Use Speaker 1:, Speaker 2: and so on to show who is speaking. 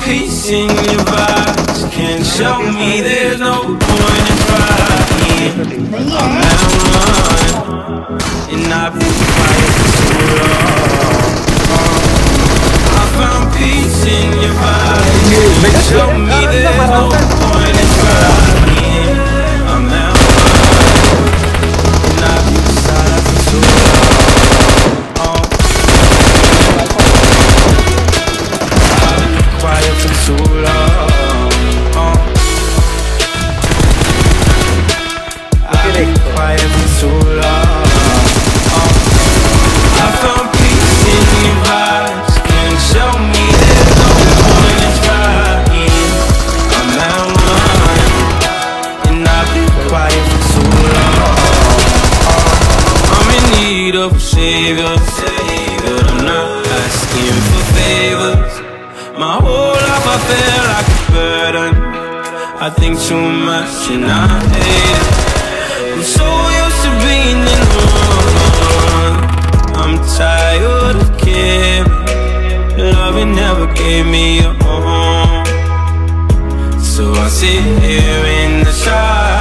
Speaker 1: peace in your vibes. Can't show me there's no point in trying. I'm out running, and I've been fighting for long. I found peace in your vibes. Can't show me. Need a savior, but I'm not asking for favors. My whole life I feel like a burden. I think too much and I hate it. I'm so used to being in the wrong. I'm tired of caring. Loving never gave me a home. So I sit here in the silence.